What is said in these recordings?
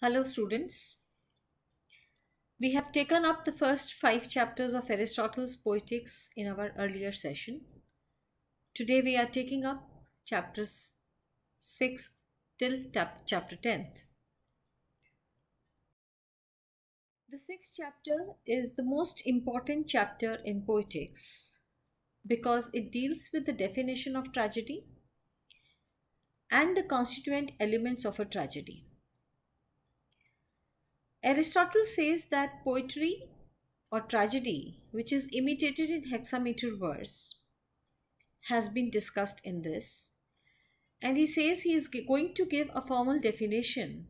Hello, students. We have taken up the first five chapters of Aristotle's Poetics in our earlier session. Today we are taking up chapters 6 till chapter 10th. The sixth chapter is the most important chapter in poetics because it deals with the definition of tragedy and the constituent elements of a tragedy. Aristotle says that poetry or tragedy, which is imitated in hexameter verse, has been discussed in this. And he says he is going to give a formal definition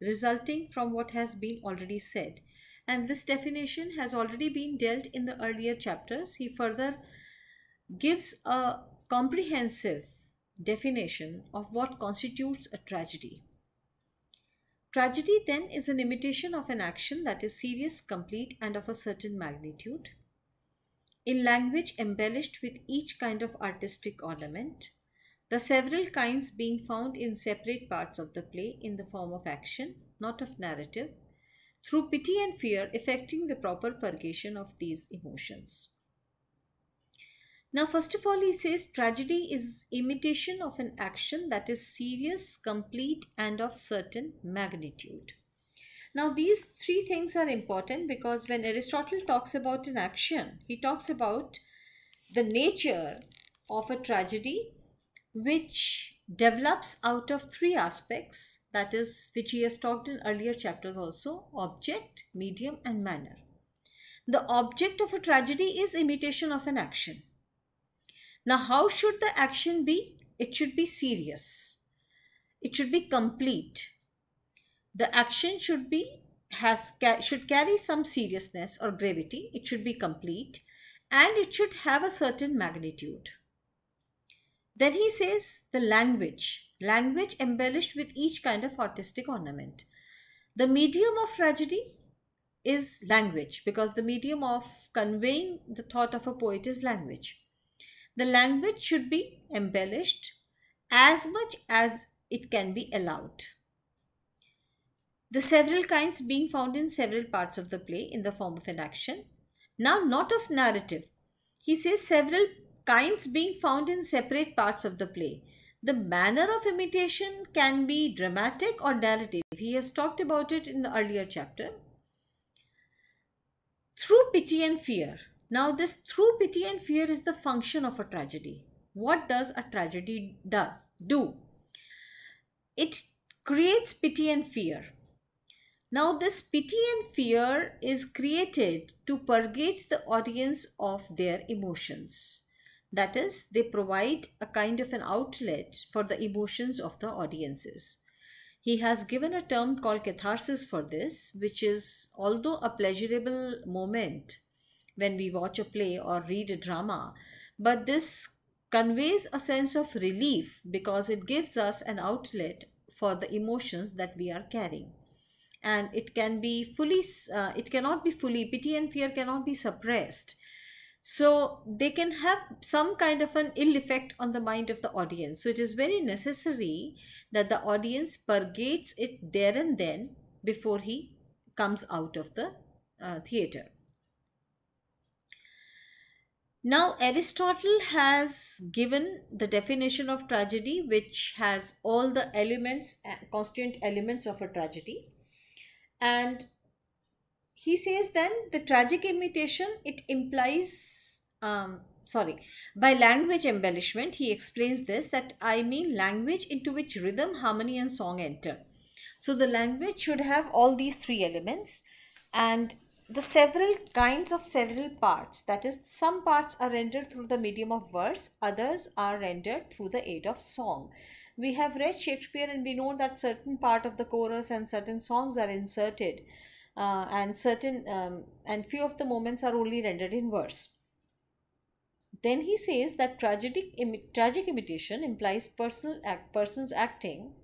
resulting from what has been already said. And this definition has already been dealt in the earlier chapters. He further gives a comprehensive definition of what constitutes a tragedy. Tragedy then is an imitation of an action that is serious, complete, and of a certain magnitude. In language embellished with each kind of artistic ornament, the several kinds being found in separate parts of the play in the form of action, not of narrative, through pity and fear effecting the proper purgation of these emotions. Now, first of all, he says tragedy is imitation of an action that is serious, complete, and of certain magnitude. Now, these three things are important because when Aristotle talks about an action, he talks about the nature of a tragedy which develops out of three aspects that is, which he has talked in earlier chapters also object, medium, and manner. The object of a tragedy is imitation of an action. Now, how should the action be? It should be serious. It should be complete. The action should be has should carry some seriousness or gravity. It should be complete, and it should have a certain magnitude. Then he says the language, language embellished with each kind of artistic ornament. The medium of tragedy is language because the medium of conveying the thought of a poet is language the language should be embellished as much as it can be allowed. The several kinds being found in several parts of the play in the form of an action. Now, not of narrative. He says several kinds being found in separate parts of the play. The manner of imitation can be dramatic or narrative. He has talked about it in the earlier chapter. Through pity and fear, now, this through pity and fear is the function of a tragedy. What does a tragedy does do? It creates pity and fear. Now, this pity and fear is created to purgate the audience of their emotions. That is, they provide a kind of an outlet for the emotions of the audiences. He has given a term called catharsis for this, which is, although a pleasurable moment, when we watch a play or read a drama, but this conveys a sense of relief because it gives us an outlet for the emotions that we are carrying. And it can be fully uh, it cannot be fully pity and fear cannot be suppressed. So they can have some kind of an ill effect on the mind of the audience. So it is very necessary that the audience purgates it there and then before he comes out of the uh, theater now, Aristotle has given the definition of tragedy, which has all the elements, constituent elements of a tragedy. And he says then the tragic imitation, it implies, um, sorry, by language embellishment, he explains this that I mean language into which rhythm, harmony, and song enter. So the language should have all these three elements and the several kinds of several parts that is some parts are rendered through the medium of verse others are rendered through the aid of song. We have read shakespeare and we know that certain part of the chorus and certain songs are inserted uh, and certain um, and few of the moments are only rendered in verse. Then he says that tragic, imi- tragic imitation implies personal act, persons acting.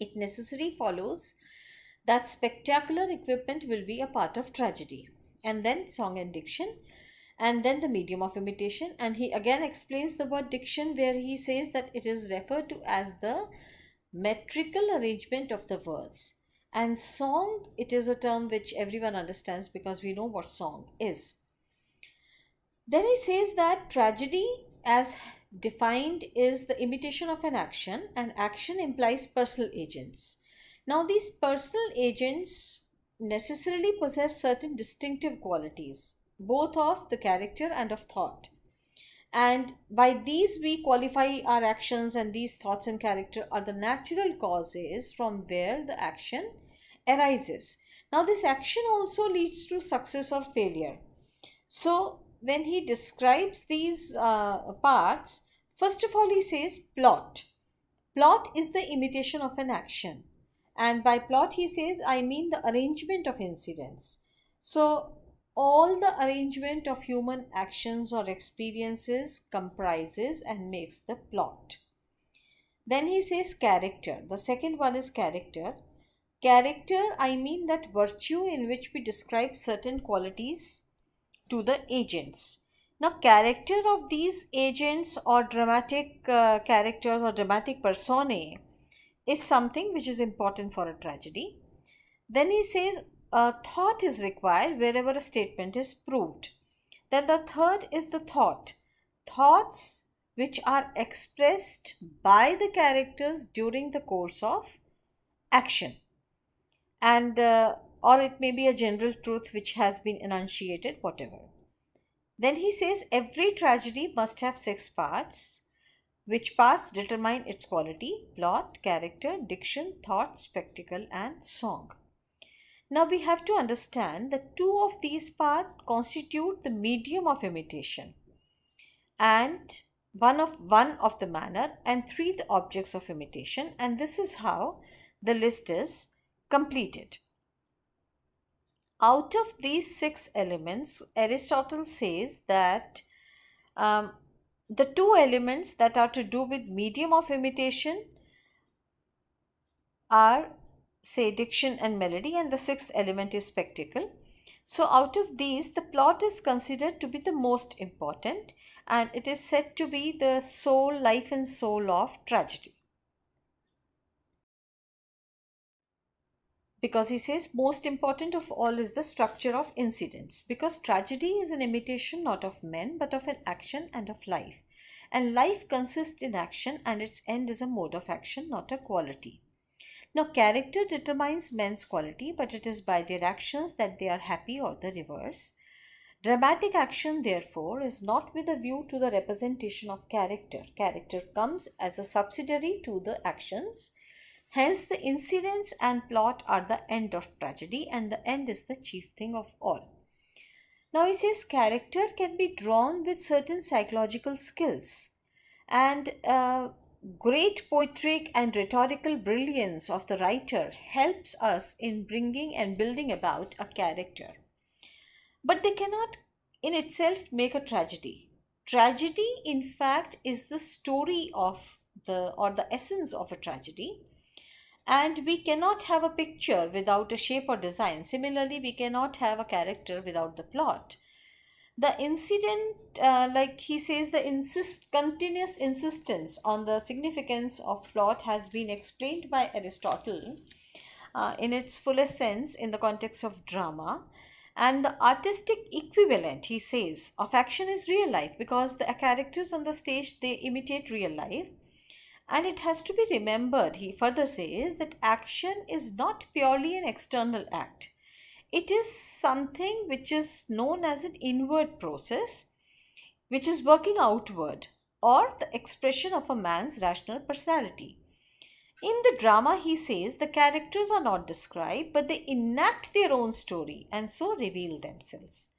It necessarily follows that spectacular equipment will be a part of tragedy and then song and diction and then the medium of imitation and he again explains the word diction where he says that it is referred to as the metrical arrangement of the words And song, it is a term which everyone understands because we know what song is. Then he says that tragedy, as defined, is the imitation of an action, and action implies personal agents. Now, these personal agents necessarily possess certain distinctive qualities, both of the character and of thought. And by these, we qualify our actions, and these thoughts and character are the natural causes from where the action arises. Now, this action also leads to success or failure. So, when he describes these uh, parts, first of all, he says plot. Plot is the imitation of an action. And by plot, he says, I mean the arrangement of incidents. So, all the arrangement of human actions or experiences comprises and makes the plot. Then he says character. The second one is character. Character, I mean that virtue in which we describe certain qualities to the agents. Now, character of these agents or dramatic uh, characters or dramatic personae is something which is important for a tragedy. Then he says a thought is required wherever a statement is proved. Then the third is the thought. Thoughts which are expressed by the characters during the course of action. And uh, or it may be a general truth which has been enunciated, whatever. Then he says every tragedy must have six parts which parts determine its quality plot, character, diction, thought, spectacle, and song. Now we have to understand that two of these parts constitute the medium of imitation and one of one of the manner and three the objects of imitation and this is how the list is completed. Out of these six elements, Aristotle says that um, the two elements that are to do with medium of imitation are say diction and melody and the sixth element is spectacle. So out of these the plot is considered to be the most important and it is said to be the soul, life and soul of tragedy. Because he says most important of all is the structure of incidents because tragedy is an imitation not of men but of an action and of life. And life consists in action and its end is a mode of action not a quality. Now character determines men's quality but it is by their actions that they are happy or the reverse. Dramatic action therefore is not with a view to the representation of character. Character comes as a subsidiary to the actions Hence, the incidents and plot are the end of tragedy, and the end is the chief thing of all. Now, he says character can be drawn with certain psychological skills, and uh, great poetic and rhetorical brilliance of the writer helps us in bringing and building about a character. But they cannot in itself make a tragedy. Tragedy, in fact, is the story of the or the essence of a tragedy and we cannot have a picture without a shape or design. Similarly, we cannot have a character without the plot. The incident, uh, like he says, the insist continuous insistence on the significance of plot has been explained by Aristotle uh, in its fullest sense in the context of drama. And the artistic equivalent, he says, of action is real life because the characters on the stage they imitate real life and it has to be remembered, he further says, that action is not purely an external act. It is something which is known as an inward process, which is working outward, or the expression of a man's rational personality. In the drama, he says the characters are not described, but they enact their own story and so reveal themselves.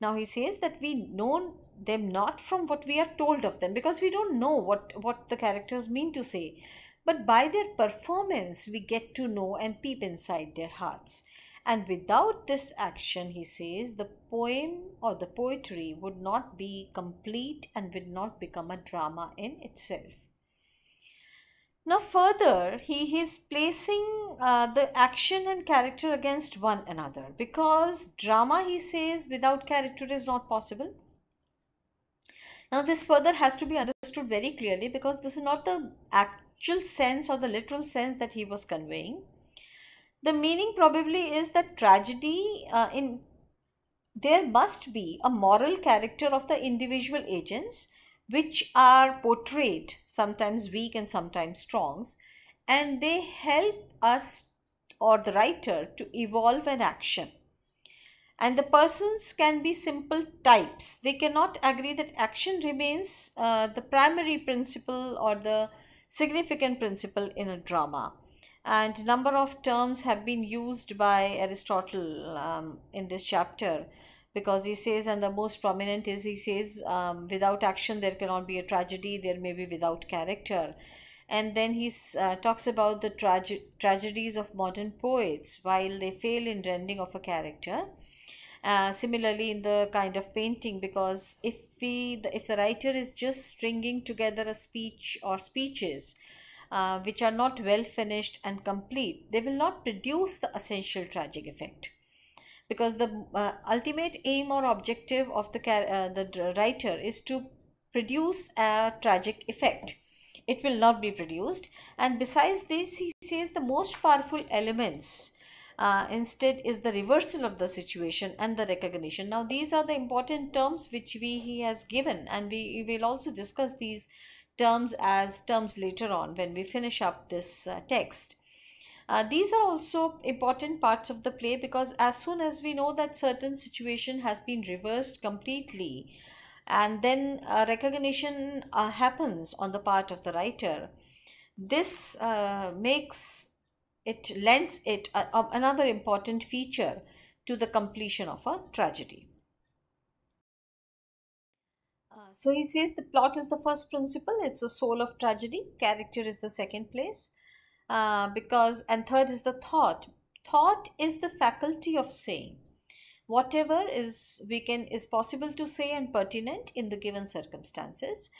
Now he says that we know them not from what we are told of them because we don't know what, what the characters mean to say. But by their performance, we get to know and peep inside their hearts. And without this action, he says, the poem or the poetry would not be complete and would not become a drama in itself. Now, further, he is placing uh, the action and character against one another because drama, he says, without character is not possible. Now, this further has to be understood very clearly because this is not the actual sense or the literal sense that he was conveying. the meaning probably is that tragedy uh, in there must be a moral character of the individual agents which are portrayed sometimes weak and sometimes strong and they help us or the writer to evolve an action and the persons can be simple types. They cannot agree that action remains uh, the primary principle or the significant principle in a drama. And number of terms have been used by aristotle um, in this chapter because he says and the most prominent is he says um, without action there cannot be a tragedy there may be without character. And then he uh, talks about the trage- tragedies of modern poets. While they fail in rendering of a character uh, similarly in the kind of painting because if we the, if the writer is just stringing together a speech or speeches uh, which are not well finished and complete they will not produce the essential tragic effect. Because the uh, ultimate aim or objective of the uh, the writer is to produce a tragic effect. It will not be produced. And besides this he says the most powerful elements uh, instead is the reversal of the situation and the recognition. Now these are the important terms which we he has given and we, will also discuss these terms as terms later on when we finish up this uh, text. Uh, these are also important parts of the play because as soon as we know that certain situation has been reversed completely and then recognition uh, happens on the part of the writer this uh, makes it lends it a, a, another important feature to the completion of a tragedy. Uh, so he says the plot is the first principle it's the soul of tragedy character is the second place uh, because and third is the thought. Thought is the faculty of saying. Whatever is we can is possible to say and pertinent in the given circumstances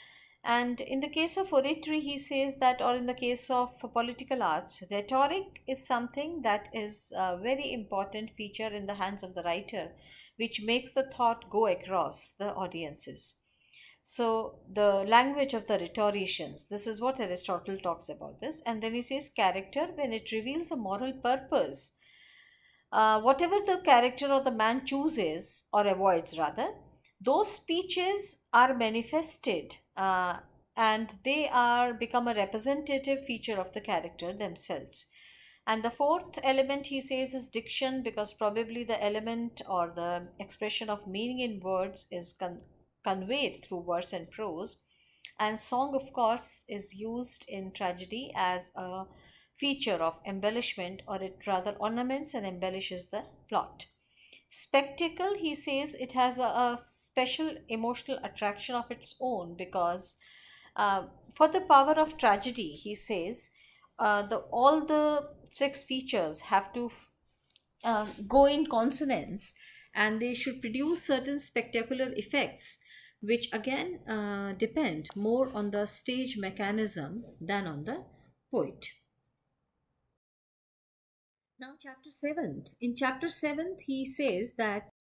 and in the case of oratory he says that or in the case of political arts rhetoric is something that is a very important feature in the hands of the writer which makes the thought go across the audiences. So the language of the rhetoricians this is what aristotle talks about this. And then he says character when it reveals a moral purpose uh, whatever the character or the man chooses or avoids rather those speeches are manifested uh, and they are become a representative feature of the character themselves and the fourth element he says is diction because probably the element or the expression of meaning in words is con- conveyed through verse and prose and song of course is used in tragedy as a feature of embellishment or it rather ornaments and embellishes the plot. Spectacle, he says, it has a, a special emotional attraction of its own because uh, for the power of tragedy, he says, uh, the all the six features have to uh, go in consonance and they should produce certain spectacular effects which again uh, depend more on the stage mechanism than on the poet. Now, chapter 7th. In chapter 7th, he says that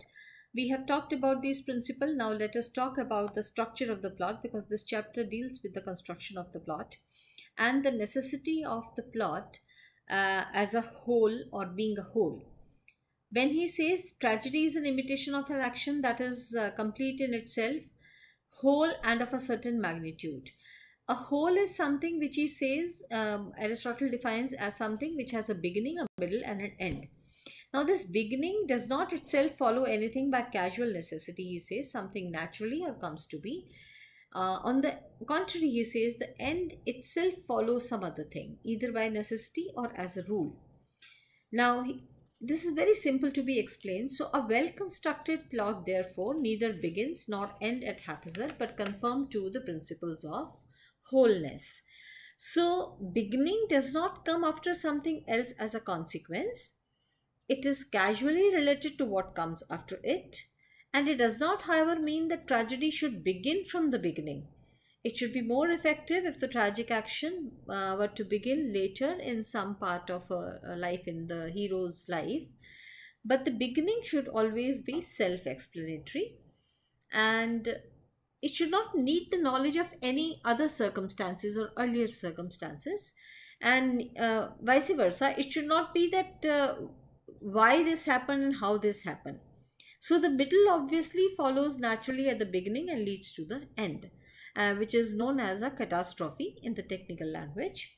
we have talked about these principles. Now, let us talk about the structure of the plot because this chapter deals with the construction of the plot and the necessity of the plot uh, as a whole or being a whole. When he says tragedy is an imitation of an action that is uh, complete in itself, whole and of a certain magnitude a whole is something which he says um, aristotle defines as something which has a beginning a middle and an end. Now this beginning does not itself follow anything by casual necessity he says something naturally or comes to be. Uh, on the contrary he says the end itself follows some other thing either by necessity or as a rule. Now he, this is very simple to be explained. So a well constructed plot therefore neither begins nor end at haphazard but conform to the principles of wholeness. So, beginning does not come after something else as a consequence. It is casually related to what comes after it, and it does not, however, mean that tragedy should begin from the beginning. It should be more effective if the tragic action uh, were to begin later in some part of a, a life in the hero's life. But the beginning should always be self explanatory and it should not need the knowledge of any other circumstances or earlier circumstances. And uh, vice versa it should not be that uh, why this happened and how this happened. So the middle obviously follows naturally at the beginning and leads to the end uh, which is known as a catastrophe in the technical language.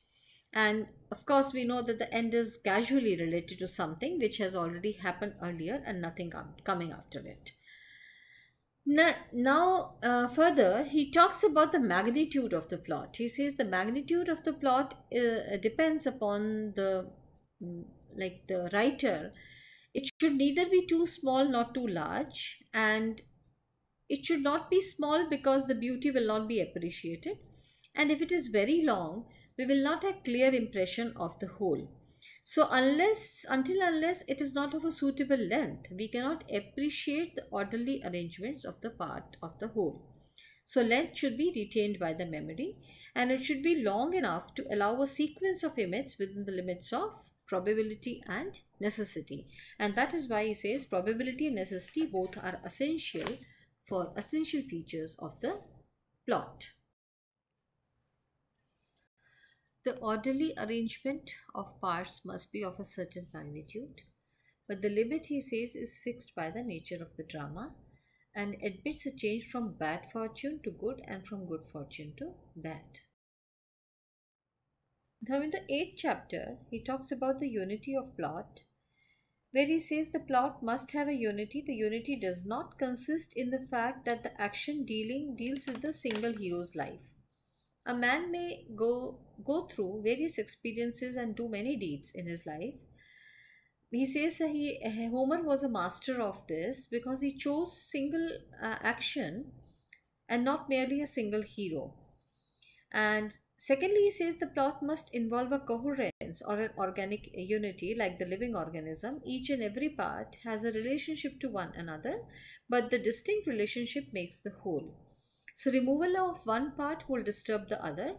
And of course we know that the end is casually related to something which has already happened earlier and nothing coming after it now, uh, further, he talks about the magnitude of the plot. He says the magnitude of the plot uh, depends upon the mm, like the writer. It should neither be too small nor too large, and it should not be small because the beauty will not be appreciated. And if it is very long, we will not have clear impression of the whole. So unless, until unless it is not of a suitable length, we cannot appreciate the orderly arrangements of the part of the whole. So length should be retained by the memory and it should be long enough to allow a sequence of images within the limits of probability and necessity. And that is why he says probability and necessity both are essential for essential features of the plot. The orderly arrangement of parts must be of a certain magnitude, but the limit, he says, is fixed by the nature of the drama and admits a change from bad fortune to good and from good fortune to bad. Now, in the eighth chapter, he talks about the unity of plot, where he says the plot must have a unity. The unity does not consist in the fact that the action dealing deals with the single hero's life a man may go go through various experiences and do many deeds in his life. He says that he Homer was a master of this because he chose single uh, action and not merely a single hero. And secondly, he says the plot must involve a coherence or an organic unity like the living organism. Each and every part has a relationship to one another, but the distinct relationship makes the whole. So removal of one part will disturb the other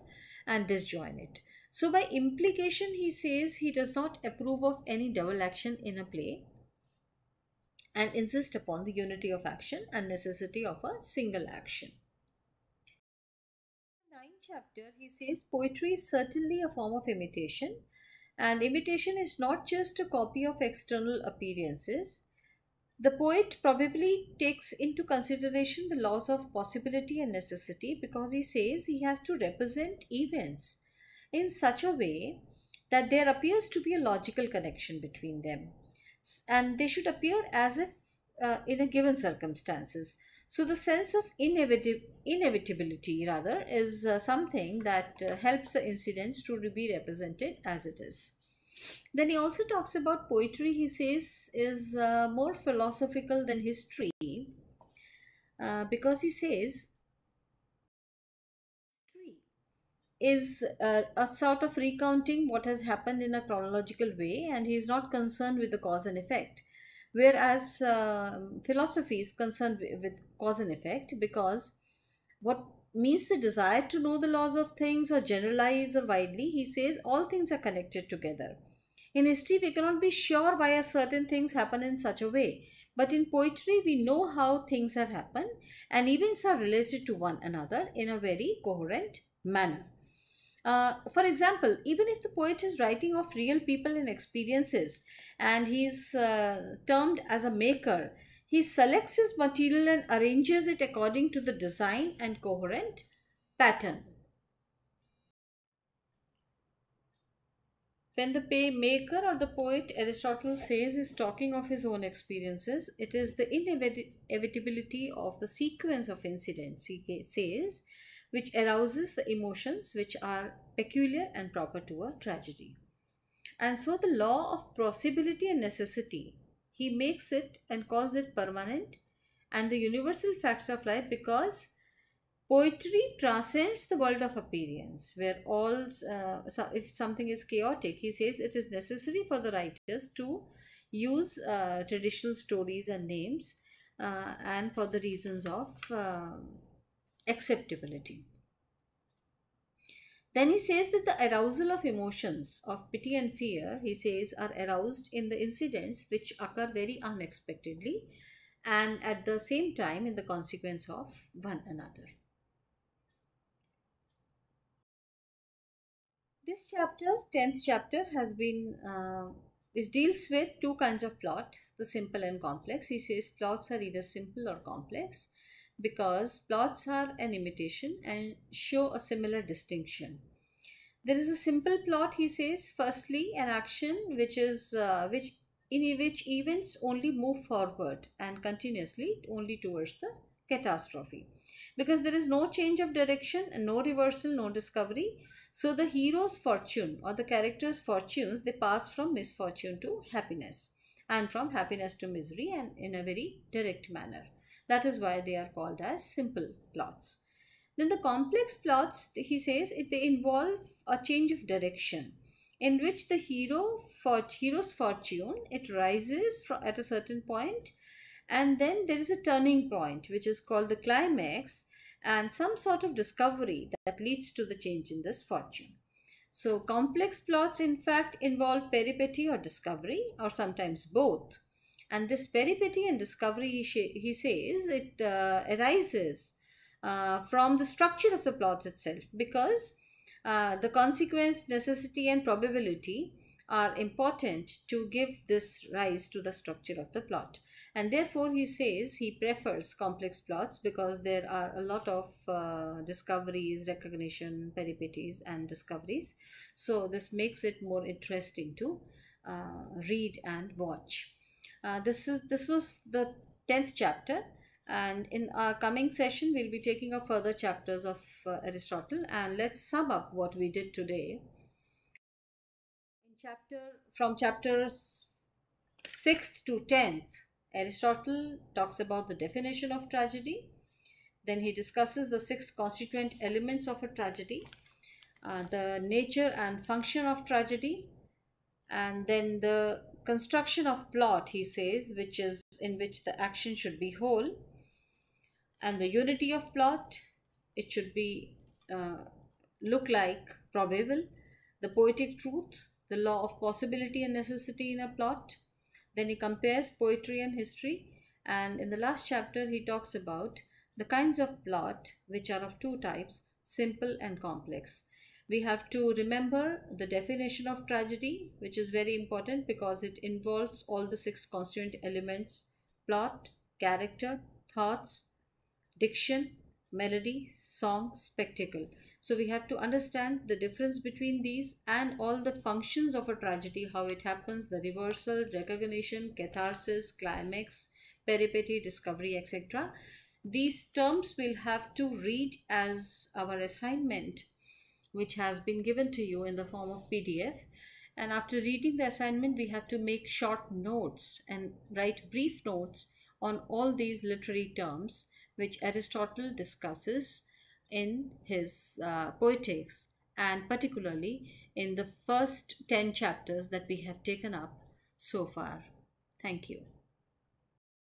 and disjoin it. So by implication, he says he does not approve of any double action in a play and insist upon the unity of action and necessity of a single action. Ninth chapter, he says poetry is certainly a form of imitation and imitation is not just a copy of external appearances the poet probably takes into consideration the laws of possibility and necessity because he says he has to represent events in such a way that there appears to be a logical connection between them. And they should appear as if uh, in a given circumstances. So the sense of inevit- inevitability rather is uh, something that uh, helps the incidents to be represented as it is then he also talks about poetry, he says, is uh, more philosophical than history uh, because he says is uh, a sort of recounting what has happened in a chronological way and he is not concerned with the cause and effect. Whereas uh, philosophy is concerned with cause and effect because what means the desire to know the laws of things or generalize or widely he says all things are connected together in history, we cannot be sure why a certain things happen in such a way. But in poetry, we know how things have happened and events are related to one another in a very coherent manner. Uh, for example, even if the poet is writing of real people and experiences and he is uh, termed as a maker, he selects his material and arranges it according to the design and coherent pattern. When the maker or the poet Aristotle says is talking of his own experiences, it is the inevitability of the sequence of incidents, he says, which arouses the emotions which are peculiar and proper to a tragedy. And so the law of possibility and necessity, he makes it and calls it permanent and the universal facts of life because Poetry transcends the world of appearance, where all, uh, so if something is chaotic, he says it is necessary for the writers to use uh, traditional stories and names uh, and for the reasons of um, acceptability. Then he says that the arousal of emotions of pity and fear, he says, are aroused in the incidents which occur very unexpectedly and at the same time in the consequence of one another. This chapter, 10th chapter, has been uh, deals with two kinds of plot, the simple and complex. He says plots are either simple or complex because plots are an imitation and show a similar distinction. There is a simple plot, he says, firstly, an action which is uh, which in which events only move forward and continuously only towards the catastrophe. Because there is no change of direction and no reversal no discovery. So the hero's fortune or the character's fortunes they pass from misfortune to happiness and from happiness to misery and in a very direct manner. That is why they are called as simple plots. Then the complex plots he says it, they involve a change of direction in which the hero for hero's fortune it rises from, at a certain point and then there is a turning point which is called the climax and some sort of discovery that leads to the change in this fortune so complex plots in fact involve peripety or discovery or sometimes both and this peripety and discovery he, he says it uh, arises uh, from the structure of the plots itself because uh, the consequence, necessity, and probability are important to give this rise to the structure of the plot. And therefore, he says he prefers complex plots because there are a lot of uh, discoveries, recognition, peripeties, and discoveries. So, this makes it more interesting to uh, read and watch. Uh, this is this was the 10th chapter and in our coming session we'll be taking up further chapters of uh, aristotle and let's sum up what we did today in chapter from chapters 6th to 10th aristotle talks about the definition of tragedy. Then he discusses the six constituent elements of a tragedy uh, the nature and function of tragedy and then the construction of plot he says which is in which the action should be whole and the unity of plot it should be uh, look like probable the poetic truth the law of possibility and necessity in a plot then he compares poetry and history and in the last chapter he talks about the kinds of plot which are of two types simple and complex. We have to remember the definition of tragedy which is very important because it involves all the six constituent elements plot character thoughts diction, melody, song, spectacle. So we have to understand the difference between these and all the functions of a tragedy, how it happens, the reversal, recognition, catharsis, climax, peripety, discovery, etc. These terms we'll have to read as our assignment, which has been given to you in the form of PDF. And after reading the assignment, we have to make short notes and write brief notes on all these literary terms which Aristotle discusses in his uh, Poetics and particularly in the first 10 chapters that we have taken up so far. Thank you.